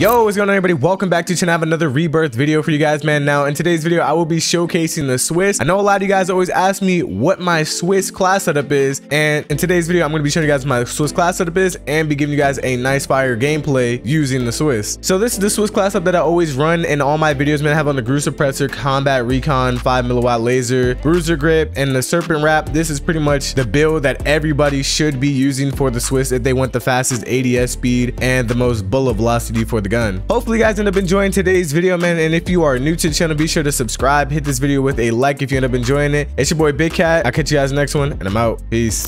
Yo, what's going on everybody? Welcome back to channel. I have another rebirth video for you guys, man. Now, in today's video, I will be showcasing the Swiss. I know a lot of you guys always ask me what my Swiss class setup is. And in today's video, I'm going to be showing you guys my Swiss class setup is and be giving you guys a nice fire gameplay using the Swiss. So this is the Swiss class setup that I always run in all my videos, man. I have on the GRU Suppressor, Combat Recon, 5 milliwatt laser, Bruiser Grip, and the Serpent Wrap. This is pretty much the build that everybody should be using for the Swiss if they want the fastest ADS speed and the most bullet velocity for the gun. Hopefully you guys end up enjoying today's video, man. And if you are new to the channel, be sure to subscribe, hit this video with a like if you end up enjoying it. It's your boy Big Cat. I'll catch you guys next one, and I'm out. Peace.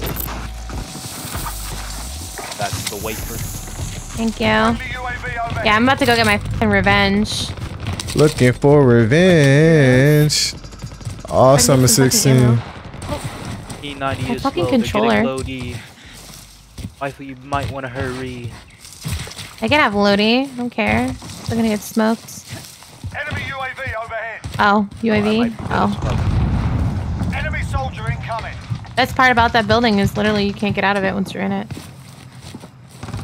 That's the wafer. Thank you. Yeah, I'm about to go get my revenge. Looking for revenge. Awesome, 16. P90 is fucking slow, controller. Loady. Waifu, you might want to hurry. I can have Lodi. I Don't care. Still gonna get smoked. Enemy UAV overhead. Oh, UAV. might be able to Oh, smoke. Enemy soldier incoming. that's part about that building is literally you can't get out of it once you're in it.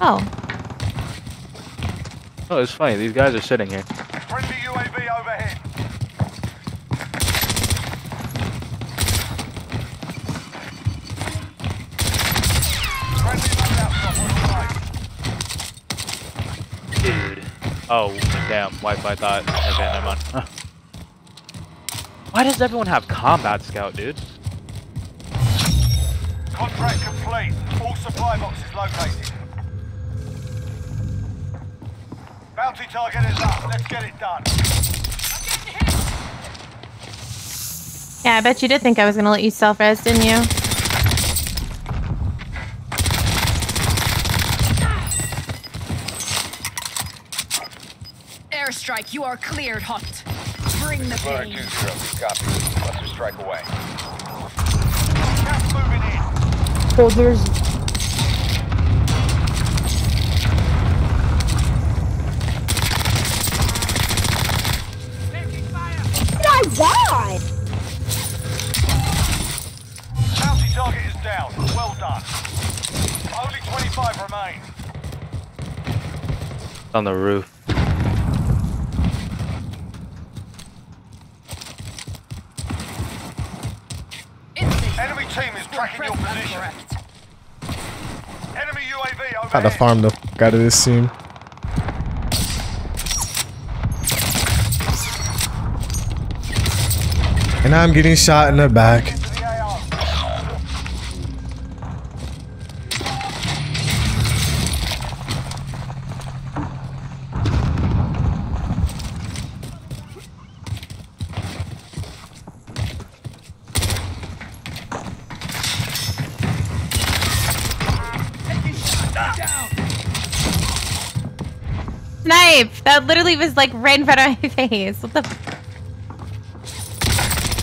Oh, Oh, it's funny. These guys are sitting here. Friendly UAV overhead. Friendly loadout drop on the way. Dude. Oh, damn. Wi-Fi thought. Okay, never mind. Huh. Why does everyone have combat scout, dude? Contract complete. All supply boxes located. Bounty target is up. Let's get it done. yeah. I bet you did think I was gonna let you self-res, didn't you? Airstrike, you are cleared, Hunt. Bring the pain. copy. Cluster strike away. Gas moving in. Soldiers. Bounty target is down. Well done. Only 25 remain. On the roof. Enemy team is tracking your position. Enemy UAV overhead. Gotta farm the fuck out of this scene. And I'm getting shot in the back. That literally was like right in front of my face. What the?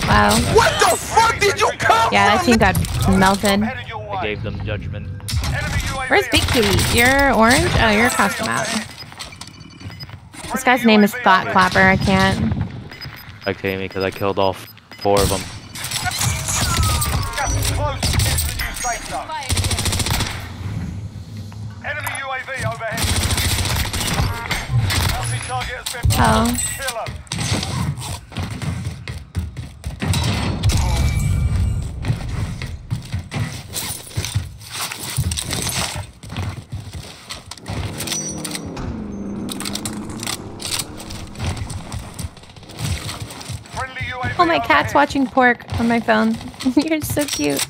Wow. What the fuck did you come Yeah, that team got melted. I gave them judgment. Where's Big Kitty? You're orange? Oh, you're across the map. This guy's name is Thought Clapper. I can't. Like me because I killed all four of them. Gas is close. Get to the new safe zone. Enemy UAV overhead. Bounty target has been Oh. Oh, my cat's watching pork on my phone. you're so cute.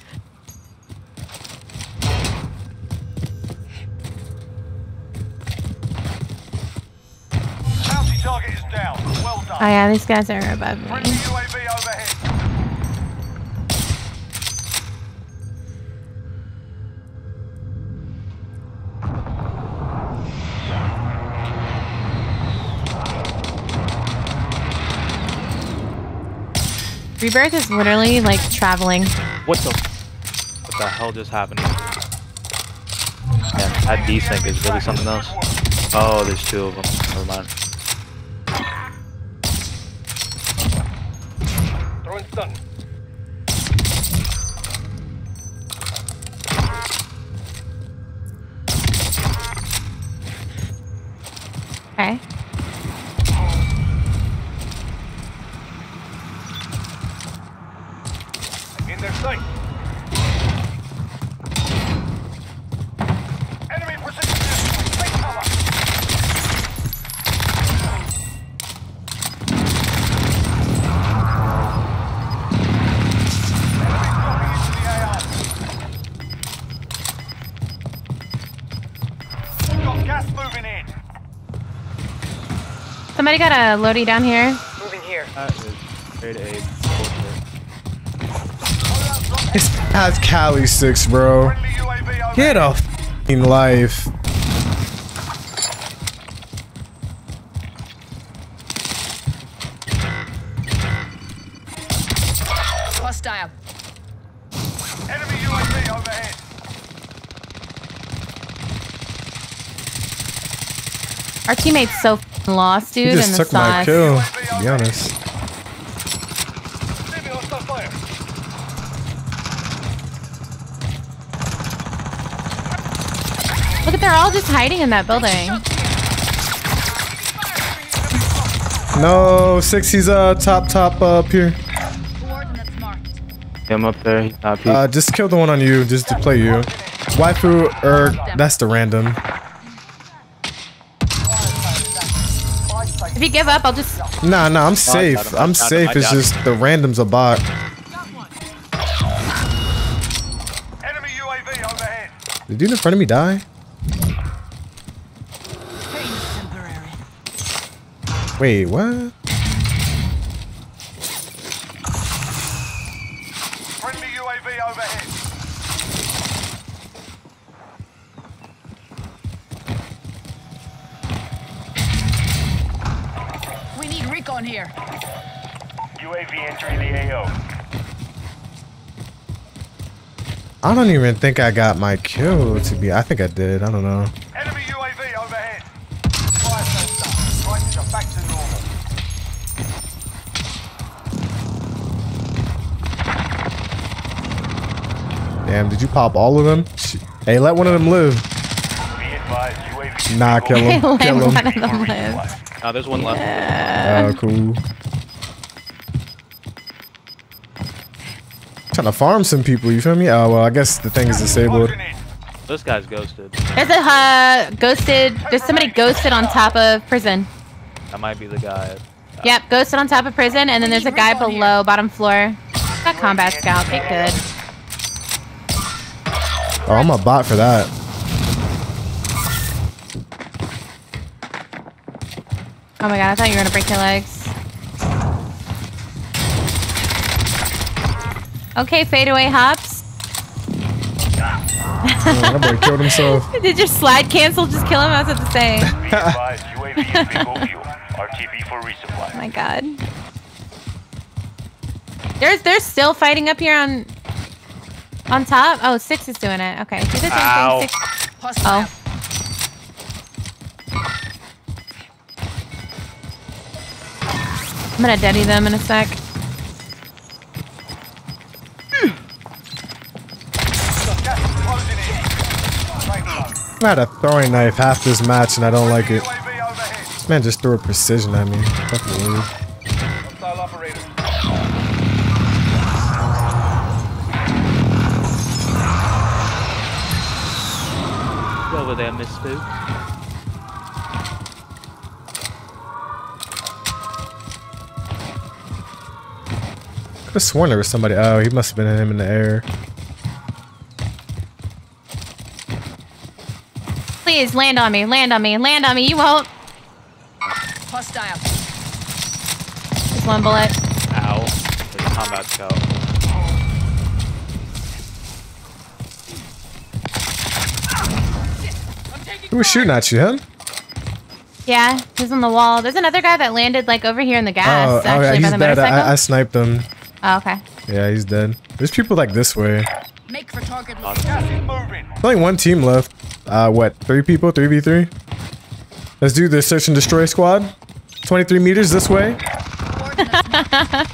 Oh yeah, these guys are above me. Rebirth is literally like traveling. What the? What the hell just happened? Yeah, that desync is really something else. Oh, there's two of them. Never mind. Okay. Somebody got a loady down here. Moving here. That is grade A. This has Cali 6, bro. Friendly UAV over. Get a f***ing life. Our teammate's so f***ing lost, He dude, in just the took my kill, to be honest. Enemy hostile fire. Look at they're all just hiding in that building. No, six, he's uh, top, top uh, up here. Coordinates marked. Him up there. He's not peek. Uh, just kill the one on you, just to play you. Waifu, er, that's the random. If you give up, I'll just. Nah, nah, I'm oh, I safe. got him, I I'm got him, safe. I It's him. just the random's a bot. Enemy UAV overhead. Did dude in front of me die? Wait, what? Friendly UAV overhead. We here. UAV entering the AO. I don't even think I got my kill to be. I think I did. I don't know. Enemy UAV overhead. Fire sales. Prices are back to normal. Damn, did you pop all of them? Hey, let one of them live. Be advised, UAV. Nah, kill him. Let Kill one him. Of. Oh, there's one left. Oh, cool. Trying to farm some people, you feel me? Oh, well, I guess the thing is disabled. Closing. This guy's ghosted. There's a uh, ghosted. There's somebody ghosted on top of prison. That might be the guy. Yep, ghosted on top of prison, and then there's a guy below, bottom floor. Got combat scout. Get good. Oh, I'm a bot for that. Oh my god, I thought you were gonna break your legs. Okay, fadeaway hops. Oh, that boy killed himself. Did your slide cancel just kill him? I was about to say. Oh Be advised, UAV is bingo fuel. RTB for resupply. my god. There's they're still fighting up here on on top. Oh, six is doing it. Okay, do the same Ow. thing. Six. Oh. I'm gonna deady them in a sec. Gas is closing in. Safe zone. I had a throwing knife half this match and I don't like it. This man just threw a precision at me. Fucking weird. Go over there, Miss Spook. Could have sworn there was somebody. Oh, he must have been him in the air. Please land on me, land on me, land on me. You won't. Hostile. Just one bullet. Ow. There's a combat scout. Who was shooting at you, him? Yeah, he's on the wall. There's another guy that landed like over here in the gas. oh, oh, actually, yeah, by the dead. I, I sniped him. Oh, okay. Yeah, he's dead. There's people like this way. Make for target Awesome. Gas is moving. There's only one team left. Uh, what? Three people? Three v three. Let's do the search and destroy squad. 23 meters this way. Coordinates marked.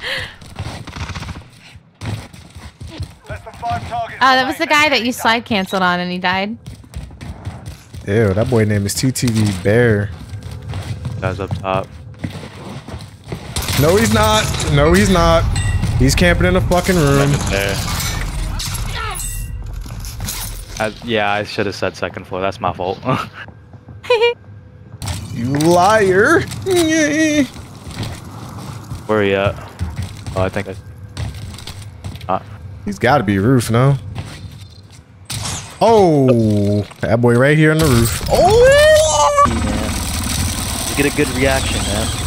Less than five targets. Oh, that was the guy that you slide canceled on and he died. Ew, that boy name is TTV Bear. Guys up top. No, he's not. No, he's not. He's camping in a fucking room. There. I, yeah, I should have said second floor. That's my fault. You liar. Where are you at? Oh, I think I. Ah, He's got to be roof, no? Oh, that boy right here on the roof. Oh! man. You get a good reaction, man.